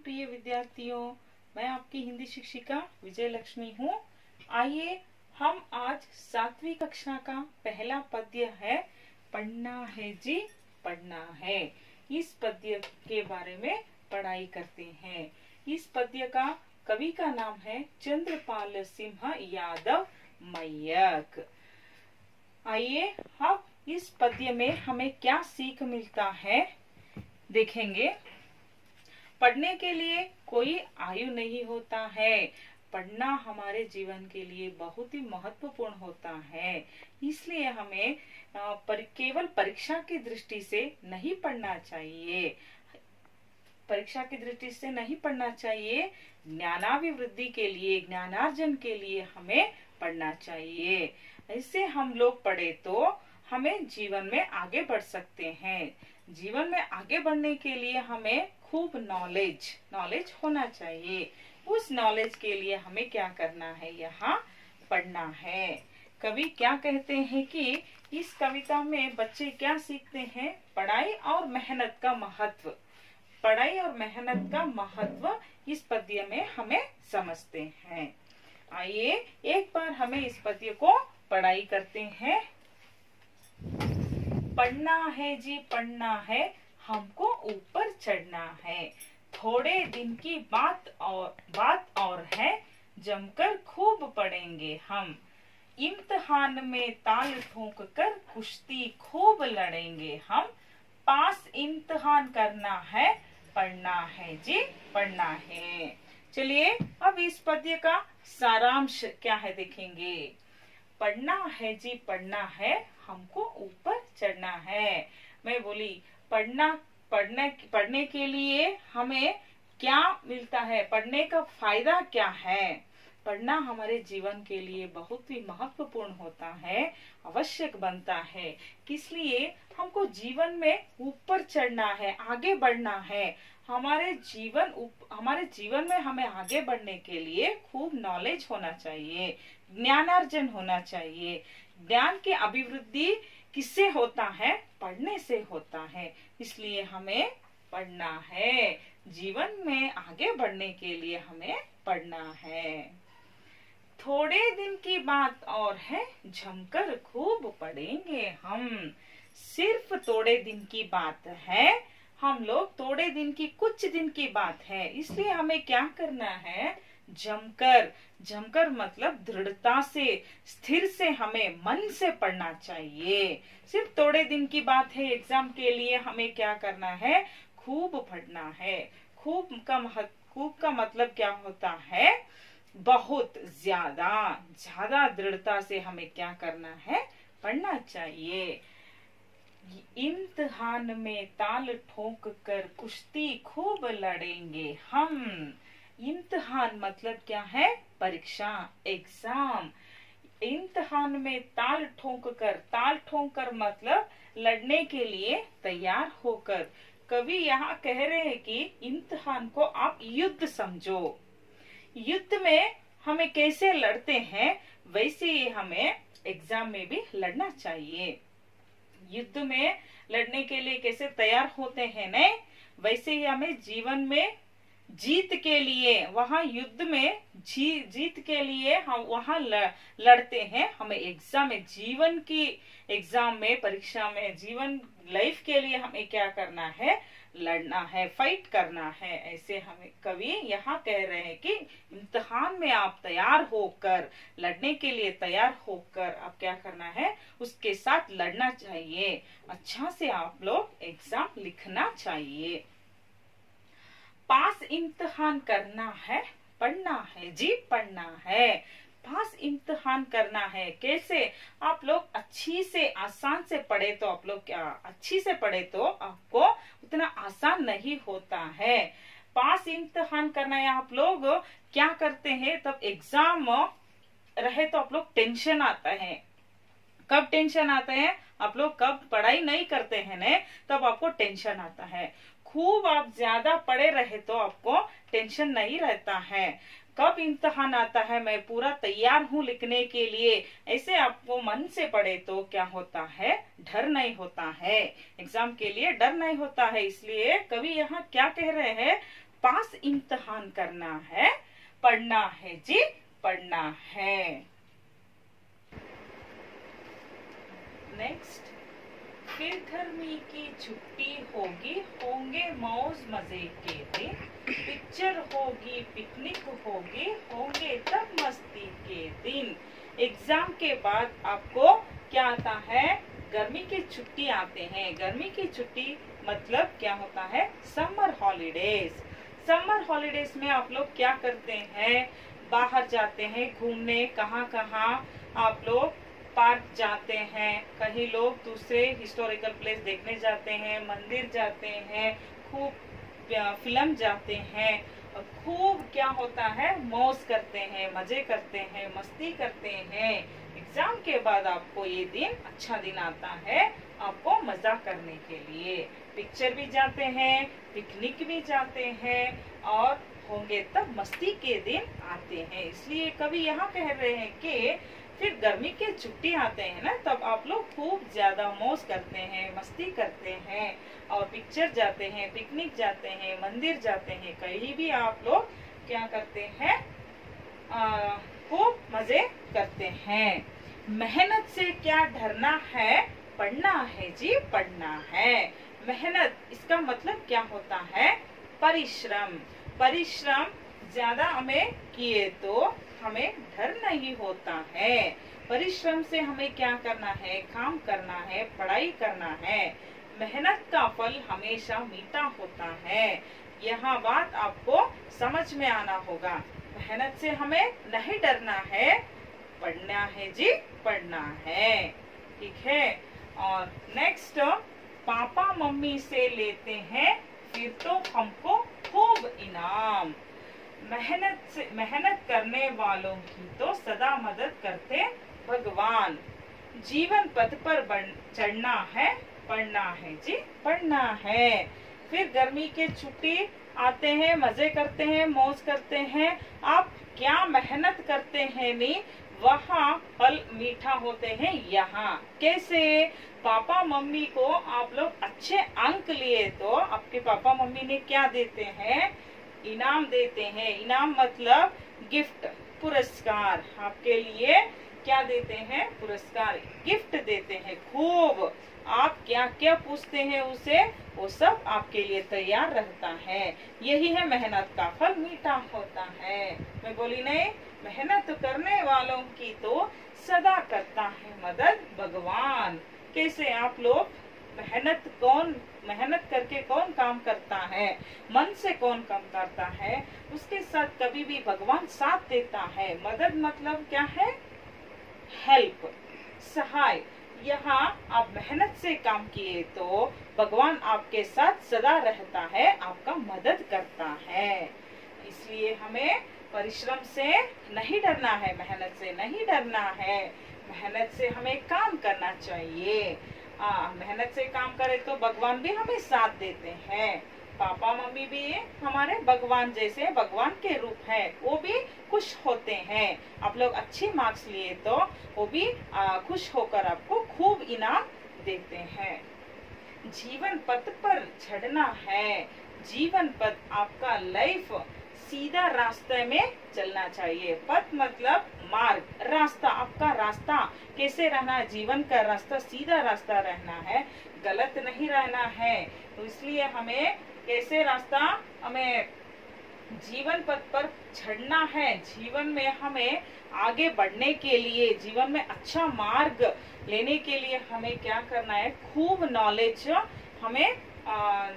प्रिय विद्यार्थियों, मैं आपकी हिंदी शिक्षिका विजय लक्ष्मी हूँ। आइए हम आज सातवीं कक्षा का पहला पद्य है, पढ़ना है जी, पढ़ना है। इस पद्य के बारे में पढ़ाई करते हैं। इस पद्य का कवि का नाम है चंद्रपाल सिंह यादव मैयक आइए, अब इस पद्य में हमें क्या सीख मिलता है, देखेंगे। पढ़ने के लिए कोई आयु नहीं होता है। पढ़ना हमारे जीवन के लिए बहुत ही महत्वपूर्ण होता है। इसलिए हमें पर, केवल परीक्षा की दृष्टि से नहीं पढ़ना चाहिए। परीक्षा की दृष्टि से नहीं पढ़ना चाहिए। ज्ञानाभिवृद्धि के लिए ज्ञानार्जन के लिए हमें पढ़ना चाहिए। ऐसे हम लोग पढ़े तो हमें जीवन में आगे बढ़ सकते हैं। जीवन में आगे बढ़ने के लिए हमें खूब नॉलेज नॉलेज होना चाहिए। उस नॉलेज के लिए हमें क्या करना है? यहाँ पढ़ना है। कवि क्या कहते हैं कि इस कविता में बच्चे क्या सीखते हैं? पढ़ाई और मेहनत का महत्व। पढ़ाई और मेहनत का महत्व इस पद्य में हमें समझते हैं। आइए एक बार हमें इस पद्य को पढ़ाई करते हैं। पढ़ना है जी, पढ़ना है, हमको ऊपर चढ़ना है। थोड़े दिन की बात और बात और है, जमकर खूब पढ़ेंगे हम। इम्तहान में ताल ठोक कर कुश्ती खूब लड़ेंगे हम। पास इम्तहान करना है, पढ़ना है जी, पढ़ना है। चलिए, अब इस पद्य का सारांश क्या है देखेंगे। पढ़ना है जी, पढ़ना है, हमको ऊपर चढ़ना है। मैं बोली पढ़ना पढ़ने पढ़ने के लिए हमें क्या मिलता है? पढ़ने का फ़ायदा क्या है? पढ़ना हमारे जीवन के लिए बहुत ही महत्वपूर्ण होता है आवश्यक बनता है। किसलिए हमको जीवन में ऊपर चढ़ना है आगे बढ़ना है। हमारे जीवन उप, हमारे जीवन में हमें आगे बढ़ने के लिए खूब नॉलेज होना चाहिए ज्ञानार्जन होना चाहिए। ज्ञान की अभिवृद्धि किससे होता है? पढ़ने से होता है। इसलिए हमें पढ़ना है। जीवन में आगे बढ़ने के लिए हमें पढ़ना है। थोड़े दिन की बात और है। जमकर खूब पढ़ेंगे हम। सिर्फ़ थोड़े दिन की बात है। हम लोग थोड़े दिन की कुछ दिन की बात है। इसलिए हमें क्या करना है? जमकर जमकर मतलब दृढ़ता से, स्थिर से हमें मन से पढ़ना चाहिए। सिर्फ़ थोड़े दिन की बात है, एग्ज़ाम के लिए हमें क्या करना है? खूब पढ़ना है। खूब का खूब का मतलब क्या होता है? बहुत ज़्यादा ज़्यादा दृढ़ता से हमें क्या करना है? पढ़ना चाहिए। इम्तहान में ताल ठोक कर कुश्ती खूब लड़ेंगे हम। इम्तहान मतलब क्या है? परीक्षा एग्ज़ाम इम्तहान में ताल ठोक कर ताल ठोक कर मतलब लड़ने के लिए तैयार होकर। कवि यहाँ कह रहे हैं कि इम्तहान को आप युद्ध समझो। युद्ध में हमें कैसे लड़ते हैं, वैसे ही हमें एग्ज़ाम में भी लड़ना चाहिए। युद्ध में लड़ने के लिए कैसे तैयार होते हैं न वैसे ही हमें जीवन में जीत के लिए, वहाँ युद्ध में जी, जीत के लिए हम वहाँ लड़ते हैं। हमें एग्ज़ाम में, जीवन की एग्ज़ाम में, परीक्षा में, जीवन लाइफ के लिए हमें क्या करना है? लड़ना है फाइट करना है। ऐसे हमें कवि यहाँ कह रहे हैं कि इम्तहान में आप तैयार होकर, लड़ने के लिए तैयार होकर आप क्या करना है? उसके साथ लड़ना चाहिए। अच्छा से आप लोग एग्ज़ाम लिखना चाहिए। पास इम्तहान करना है, पढ़ना है, जी पढ़ना है। पास इम्तहान करना है, कैसे? आप लोग अच्छी से, आसान से पढ़े तो आप लोग क्या, अच्छी से पढ़े तो आपको उतना आसान नहीं होता है। पास इम्तहान करना है आप लोग, क्या करते हैं? तब एग्ज़ाम रहे तो आप लोग टेंशन आता है। कब टेंशन आता है? आप लोग कब पढ़ाई नहीं करते हैं ने तब आपको टेंशन आता है। खूब आप ज़्यादा पढ़े रहे तो आपको टेंशन नहीं रहता है। कब इम्तहान आता है? मैं पूरा तैयार हूँ लिखने के लिए। ऐसे आपको मन से पढ़े तो क्या होता है? डर नहीं होता है। एग्ज़ाम के लिए डर नहीं होता है। इसलिए कवि यहाँ क्या कह रहे हैं? पास इम्तहान करना है। पढ़ना है जी, पढ़ना है। नेक्स्ट फिर गर्मी की छुट्टी होगी। मौज मज़े के दिन पिक्चर होगी, पिकनिक होगी, होंगे तब मस्ती के दिन। एग्ज़ाम के बाद आपको क्या आता है? गर्मी की छुट्टी आते हैं। गर्मी की छुट्टी मतलब क्या होता है? समर हॉलीडेज समर हॉलीडेज में आप लोग क्या करते हैं? बाहर जाते हैं घूमने, कहाँ कहाँ आप लोग पार्क जाते हैं? कहीं लोग दूसरे हिस्टोरिकल प्लेस देखने जाते हैं, मंदिर जाते हैं खूब फ़िल्म जाते हैं खूब क्या होता है, मौज करते हैं, मज़े करते हैं, मस्ती करते हैं। एग्ज़ाम के बाद आपको ये दिन अच्छा दिन आता है, आपको मज़ा करने के लिए। पिक्चर भी जाते हैं, पिकनिक भी जाते हैं और होंगे तब मस्ती के दिन आते हैं। इसलिए कभी यहाँ कह रहे हैं कि फिर गर्मी के छुट्टी आते हैं ना, तब आप लोग खूब ज़्यादा मौज करते हैं, मस्ती करते हैं और पिक्चर जाते हैं पिकनिक जाते हैं, मंदिर जाते हैं। कहीं भी आप लोग क्या करते हैं खूब मज़े करते हैं। मेहनत से क्या डरना है? पढ़ना है जी, पढ़ना है। मेहनत, इसका मतलब क्या होता है? परिश्रम। परिश्रम ज़्यादा हमें किए तो हमें डर नहीं होता है। परिश्रम से हमें क्या करना है? काम करना है, पढ़ाई करना है। मेहनत का फल हमेशा मीठा होता है। यह बात आपको समझ में आना होगा। मेहनत से हमें नहीं डरना है। पढ़ना है जी, पढ़ना है। ठीक है? और नेक्स्ट पापा मम्मी से लेते हैं, फिर तो हमको खूब इनाम। मेहनत से मेहनत करने वालों की तो सदा मदद करते भगवान। जीवन पथ पर चढ़ना है, पढ़ना है जी, पढ़ना है। फिर गर्मी के छुट्टी आते हैं, मज़े करते हैं, मौज करते हैं। आप क्या मेहनत करते हैं नी? वहाँ फल मीठा होते हैं यहाँ। कैसे? पापा मम्मी को आप लोग अच्छे अंक लिए तो आपके पापा मम्मी ने क्या देते हैं? इनाम देते हैं। इनाम मतलब गिफ्ट, पुरस्कार। आपके लिए क्या देते हैं? पुरस्कार। गिफ्ट देते हैं। खूब। आप क्या क्या पूछते हैं उसे? वो सब आपके लिए तैयार रहता है। यही है मेहनत का फल, मीठा होता है। मैं बोली, नहीं, मेहनत करने वालों की तो सदा करता है मदद भगवान। कैसे आप लोग मेहनत कौन मेहनत करके कौन काम करता है, मन से कौन काम करता है, उसके साथ कभी भी भगवान साथ देता है। मदद मतलब क्या है? हेल्प, सहाय। यहाँ आप मेहनत से काम किए तो भगवान आपके साथ सदा रहता है, आपका मदद करता है। इसलिए हमें परिश्रम से नहीं डरना है, मेहनत से नहीं डरना है। मेहनत से हमें काम करना चाहिए। हाँ मेहनत से काम करे तो भगवान भी हमें साथ देते हैं। पापा मम्मी भी हमारे भगवान जैसे भगवान के रूप है। वो भी खुश होते हैं। आप लोग अच्छे मार्क्स लिए तो वो भी आ, खुश होकर आपको खूब इनाम देते हैं। जीवन पथ पर चढ़ना है। जीवन पथ आपका लाइफ सीधा रास्ते में चलना चाहिए। पथ मतलब मार्ग। रास्ता आपका रास्ता। कैसे रहना है? जीवन का रास्ता सीधा रास्ता रहना है। गलत नहीं रहना है। तो इसलिए हमें कैसे रास्ता हमें जीवन पथ पर चढ़ना है? जीवन में हमें आगे बढ़ने के लिए जीवन में अच्छा मार्ग लेने के लिए हमें क्या करना है? खूब नॉलेज हमें आ,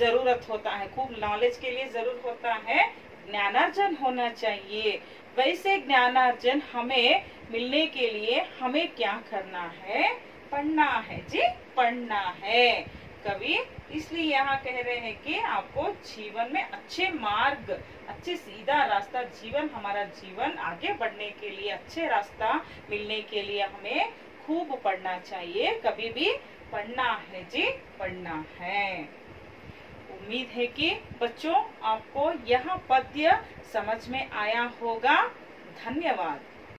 ज़रूरत होता है, खूब नॉलेज के लिए ज़रूरत होता है। ज्ञानार्जन होना चाहिए। वैसे ज्ञानार्जन हमें मिलने के लिए हमें क्या करना है? पढ़ना है। जी, पढ़ना है। कवि इसलिए यहाँ कह रहे हैं कि आपको जीवन में अच्छे मार्ग, अच्छे सीधा रास्ता, जीवन, हमारा जीवन आगे बढ़ने के लिए, अच्छे रास्ता मिलने के लिए हमें खूब पढ़ना चाहिए। कभी भी पढ़ना है। जी, पढ़ना है। उम्मीद है कि बच्चों आपको यह पद्य समझ में आया होगा। धन्यवाद।